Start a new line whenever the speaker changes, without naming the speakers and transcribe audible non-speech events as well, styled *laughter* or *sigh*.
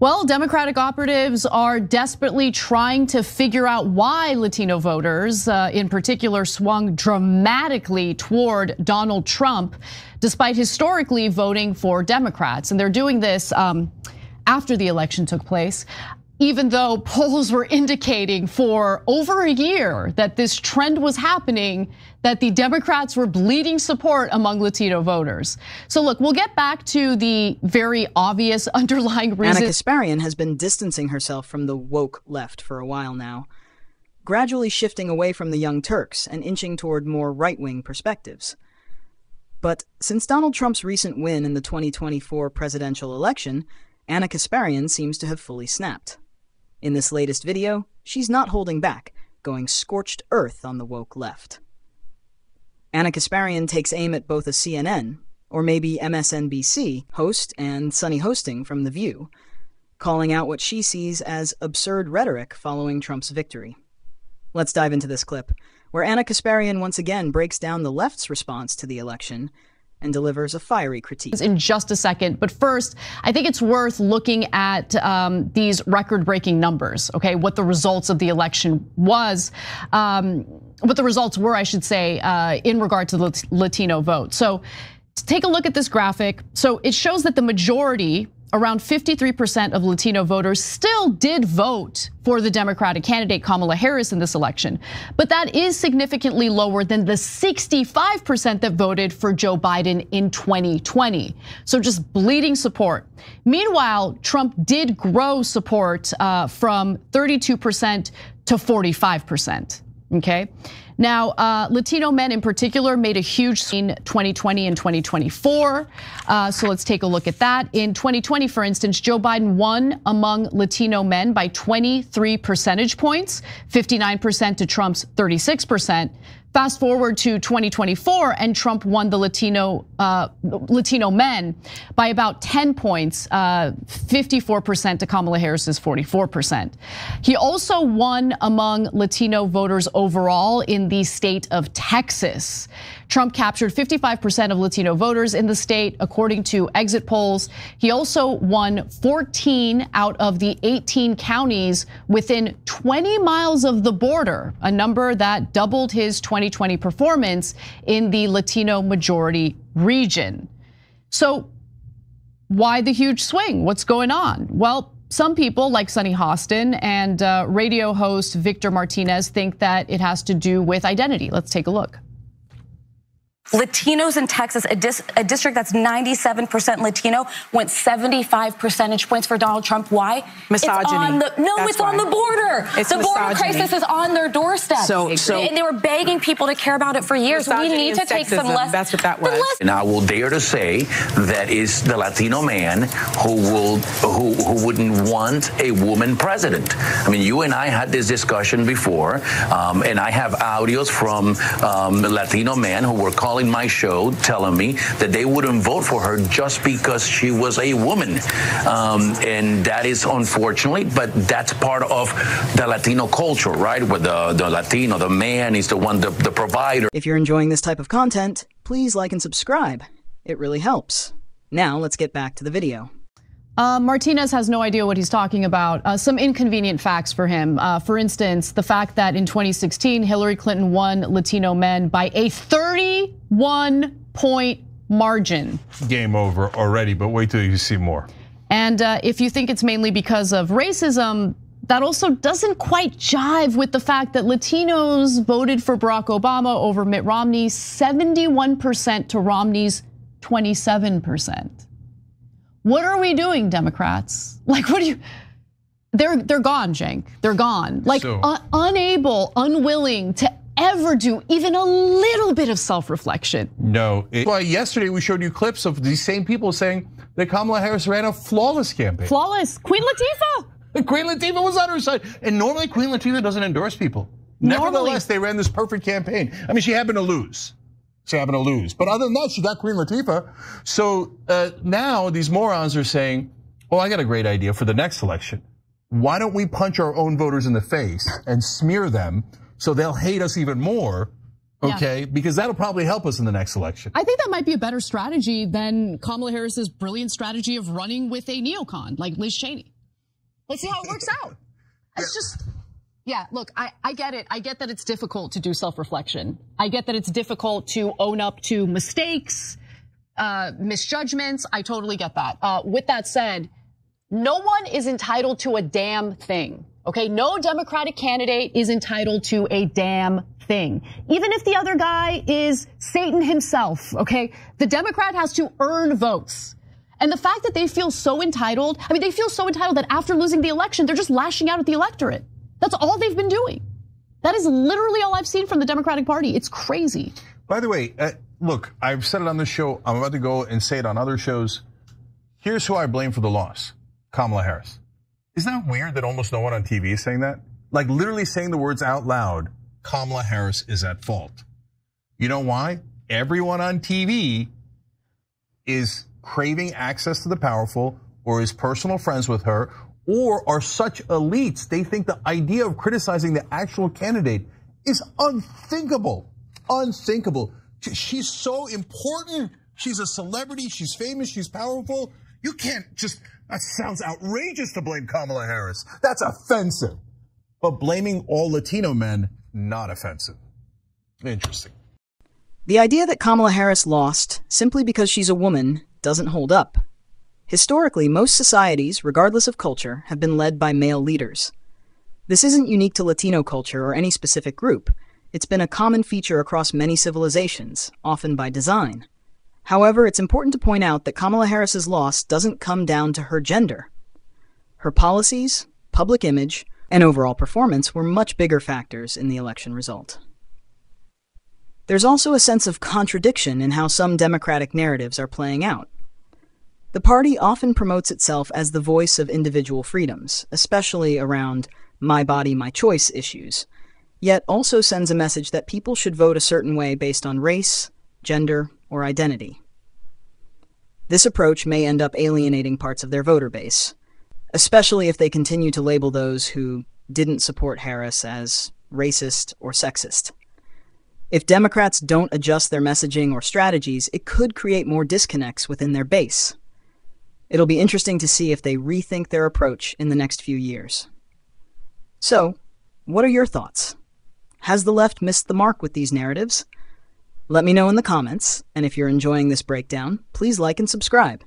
Well, Democratic operatives are desperately trying to figure out why Latino voters, uh, in particular, swung dramatically toward Donald Trump, despite historically voting for Democrats. And they're doing this um, after the election took place even though polls were indicating for over a year that this trend was happening, that the Democrats were bleeding support among Latino voters. So look, we'll get back to the very obvious *laughs* underlying reason.
Ana Kasparian has been distancing herself from the woke left for a while now, gradually shifting away from the Young Turks and inching toward more right-wing perspectives. But since Donald Trump's recent win in the 2024 presidential election, Ana Kasparian seems to have fully snapped. In this latest video, she's not holding back, going scorched earth on the woke left. Ana Kasparian takes aim at both a CNN, or maybe MSNBC, host and Sunny Hostin from The View, calling out what she sees as absurd rhetoric following Trump's victory. Let's dive into this clip, where Ana Kasparian once again breaks down the left's response to the election and delivers a fiery critique.
In just a second, but first, I think it's worth looking at um, these record-breaking numbers. Okay, what the results of the election was, um, what the results were, I should say, uh, in regard to the Latino vote. So, take a look at this graphic. So it shows that the majority around 53% of Latino voters still did vote for the Democratic candidate Kamala Harris in this election. But that is significantly lower than the 65% that voted for Joe Biden in 2020. So just bleeding support. Meanwhile, Trump did grow support uh, from 32% to 45%. Okay. Now, uh, Latino men in particular made a huge scene 2020 and 2024. Uh, so let's take a look at that. In 2020, for instance, Joe Biden won among Latino men by 23 percentage points, 59% to Trump's 36%. Fast forward to 2024, and Trump won the Latino uh, Latino men by about 10 points, 54% uh, to Kamala Harris's 44%. He also won among Latino voters overall in the state of Texas. Trump captured 55% of Latino voters in the state, according to exit polls. He also won 14 out of the 18 counties within 20 miles of the border, a number that doubled his 2020 performance in the Latino majority region. So, why the huge swing? What's going on? Well, some people, like Sunny Hostin and uh, radio host Victor Martinez, think that it has to do with identity. Let's take a look.
Latinos in Texas, a, dis, a, district that's 97% Latino, went 75 percentage points for Donald Trump. Why?
Misogyny.
The, no, that's it's why. on the border.
It's
the
misogyny.
border crisis is on their doorstep.
So, so,
and they were begging people to care about it for years. We need to take some less.
That's what that was.
And I will dare to say that is the Latino man who will who, who wouldn't want a woman president. I mean, you and I had this discussion before, um, and I have audios from um, Latino men who were calling calling my show telling me that they wouldn't vote for her just because she was a woman. Um, and that is unfortunately, but that's part of the Latino culture, right? Where the, the Latino, the man is the one, the, the provider.
If you're enjoying this type of content, please like and subscribe. It really helps. Now let's get back to the video.
Uh, Martinez has no idea what he's talking about. Uh, some inconvenient facts for him. Uh, for instance, the fact that in 2016, Hillary Clinton won Latino men by a 31 point margin.
Game over already, but wait till you see more.
And uh, if you think it's mainly because of racism, that also doesn't quite jive with the fact that Latinos voted for Barack Obama over Mitt Romney, 71% to Romney's 27%. What are we doing, Democrats? *laughs* Like, what do you? They're they're gone, Cenk. They're gone. Like so, un unable, unwilling to ever do even a little bit of self-reflection.
No. It, well, yesterday we showed you clips of these same people saying that Kamala Harris ran a flawless campaign.
Flawless. Queen Latifah. *laughs*
Queen Latifah was on her side, and normally Queen Latifah doesn't endorse people. Normally, Nevertheless, they ran this perfect campaign. I mean, she happened to lose she happened to lose. But other than that, she got Queen Latifah. So uh, now these morons are saying, "Oh, I got a great idea for the next election. Why don't we punch our own voters in the face and smear them so they'll hate us even more?" Okay, yeah. because that'll probably help us in the next election.
I think that might be a better strategy than Kamala Harris's brilliant strategy of running with a neocon like Liz Cheney. Let's see how it works out. It's just, yeah, look, I, I get it. I get that it's difficult to do self-reflection. I get that it's difficult to own up to mistakes, uh, misjudgments. I totally get that. Uh, with that said, no one is entitled to a damn thing. Okay. No Democratic candidate is entitled to a damn thing. Even if the other guy is Satan himself. Okay. The Democrat has to earn votes. And the fact that they feel so entitled, I mean, they feel so entitled that after losing the election, they're just lashing out at the electorate. That's all they've been doing. That is literally all I've seen from the Democratic Party. It's crazy.
By the way, uh, look, I've said it on this show. I'm about to go and say it on other shows. Here's who I blame for the loss Kamala Harris. Isn't that weird that almost no one on TV is saying that? Like literally saying the words out loud, Kamala Harris is at fault. You know why? Everyone on TV is craving access to the powerful or is personal friends with her or are such elites they think the idea of criticizing the actual candidate is unthinkable. Unthinkable. She's so important. She's a celebrity. She's famous. She's powerful. You can't just, that sounds outrageous to blame Kamala Harris. That's offensive. But blaming all Latino men, not offensive. Interesting.
The idea that Kamala Harris lost simply because she's a woman doesn't hold up. Historically, most societies, regardless of culture, have been led by male leaders. This isn't unique to Latino culture or any specific group. It's been a common feature across many civilizations, often by design. However, it's important to point out that Kamala Harris's loss doesn't come down to her gender. Her policies, public image, and overall performance were much bigger factors in the election result. There's also a sense of contradiction in how some Democratic narratives are playing out. The party often promotes itself as the voice of individual freedoms, especially around my body, my choice issues, yet also sends a message that people should vote a certain way based on race, gender, or identity. This approach may end up alienating parts of their voter base, especially if they continue to label those who didn't support Harris as racist or sexist. If Democrats don't adjust their messaging or strategies, it could create more disconnects within their base. It'll be interesting to see if they rethink their approach in the next few years. So, what are your thoughts? Has the left missed the mark with these narratives? Let me know in the comments, and if you're enjoying this breakdown, please like and subscribe.